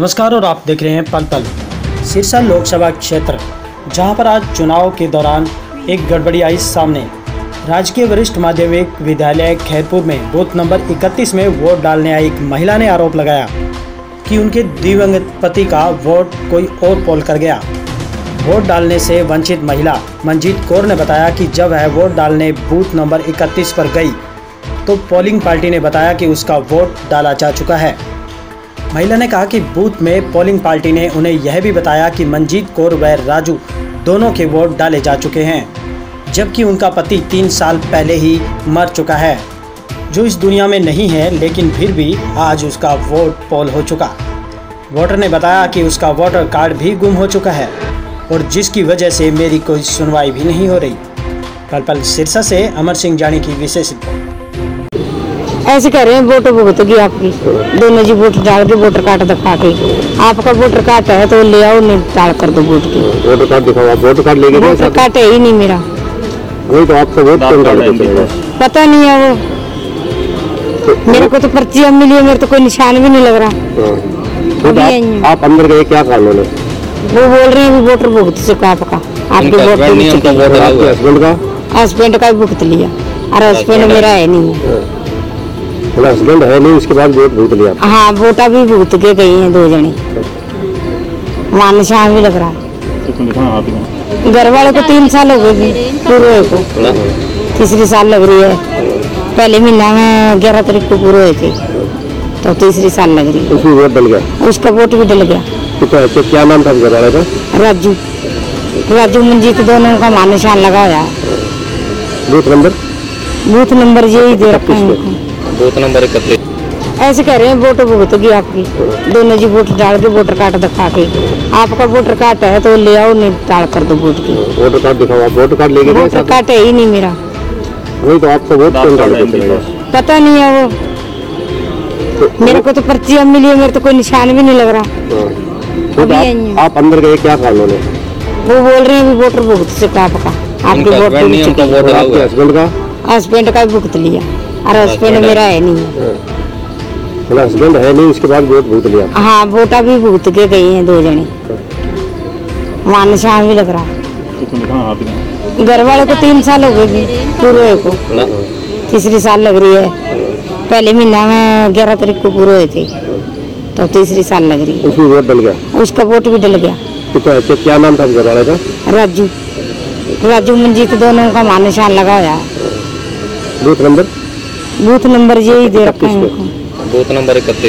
नमस्कार, और आप देख रहे हैं पल पल। सिरसा लोकसभा क्षेत्र, जहाँ पर आज चुनाव के दौरान एक गड़बड़ी आई सामने। राजकीय वरिष्ठ माध्यमिक विद्यालय खैरपुर में बूथ नंबर 31 में वोट डालने आई एक महिला ने आरोप लगाया कि उनके दिवंगत पति का वोट कोई और पोल कर गया। वोट डालने से वंचित महिला मंजीत कौर ने बताया कि जब वह वोट डालने बूथ नंबर 31 पर गई तो पोलिंग पार्टी ने बताया कि उसका वोट डाला जा चुका है। महिला ने कहा कि बूथ में पोलिंग पार्टी ने उन्हें यह भी बताया कि मंजीत कौर व राजू दोनों के वोट डाले जा चुके हैं, जबकि उनका पति तीन साल पहले ही मर चुका है, जो इस दुनिया में नहीं है, लेकिन फिर भी आज उसका वोट पोल हो चुका। वोटर ने बताया कि उसका वोटर कार्ड भी गुम हो चुका है, और जिसकी वजह से मेरी कोई सुनवाई भी नहीं हो रही। पल पल सिरसा से अमर सिंह, जानी की विशेष रिपोर्ट। ऐसे कह रहे हैं वोट भुगतगी आपकी। दोनों जी वोट डाल के वोटर कार्ड दिखा के। आपका वोटर कार्ड है तो ले आओ नहीं डाल कर दो वोट की। वोटर कार्ड दिखाओ आप वोटर कार्ड लेके वोटर कार्ड है ही नहीं मेरा। वही तो आपका वोट कौन डाल के चलेगा पता नहीं है वो। मेरे को तो पर्ची अब मिली है मेरे तो कोई निशान भी नहीं लग रहा। हाँ। तो आप, आप अंदर गए क्या कारण उन्होंने वो बोल रहे हैं वोटर भुगत चुका आपका। आपके वोट हस्बैंड का हस्बैंड का? भुगत लिया। और हस्बैंड मेरा है नहीं। है। बोला हस्बैंड है नहीं उसके बाद वोट भूत लिया हाँ। वोटा भी भुगत के गई हैं दो जने। निशान भी लग रहा है। घर वाले को तीन साल हो गए पूरे को। तीसरी साल लग रही है। पहले महीना में ग्यारह तारीख को पूरे हुए थे। तो तीसरी साल लग रही उसमें वोट डल गया? उसका वोट भी डल गया। कितना अच्छा क्या नाम था घर वाले का? राजू। राजू मंजीत दोनों का मान निशान लगा हुआ है। Booth number? बूथ नंबर यही दे रखा है। बूथ नंबर इकतीस ऐसे कह रहे हैं वोट भुगतगी आपकी। दोनों जी वोट डाल के वोटर कार्ड दिखा के। आपका वोटर कार्ड है तो ले आओ नहीं डाल कर दो वोट की वोटर कार्ड दिखाओ आप वोटर कार्ड लेके वोटर कार्ड है ही नहीं मेरा। वही तो आपका वोट कौन डाल पता नहीं है वो। मेरे को तो पर्ची अब मिली है मेरे तो कोई निशान भी नहीं लग रहा। हाँ। तो अभी आप, अंदर गए क्या कारण उन्होंने वो बोल रहे हैं भी वोटर भुगत चुका आपका। आपके वोट है। हस्बैंड का? हस्बैंड का भी भुगत लिया। और हस्बैंड हस्बैंड मेरा है नहीं। है। हस्बैंड है नहीं उसके बाद वोट भूत लिया। हाँ वोटा भी भुगत के गई हैं दो जने। वहाँ निशान भी लग रहा। है घर वाले को तीन साल हो गए जी, पूरे को। तीसरी साल लग रही है। पहले महीना में ग्यारह तारीख को पूरे हुए थे। तो तीसरी साल लग रही है। उसमें वोट डल गया। है उसका वोट भी डल गया। कितना अच्छा क्या नाम था घर वाले का? राजू। राजू मंजीत दोनों का मान निशान लगा हुआ है। Booth number? बूथ नंबर यही दे रखा है बूथ नंबर इकतीस।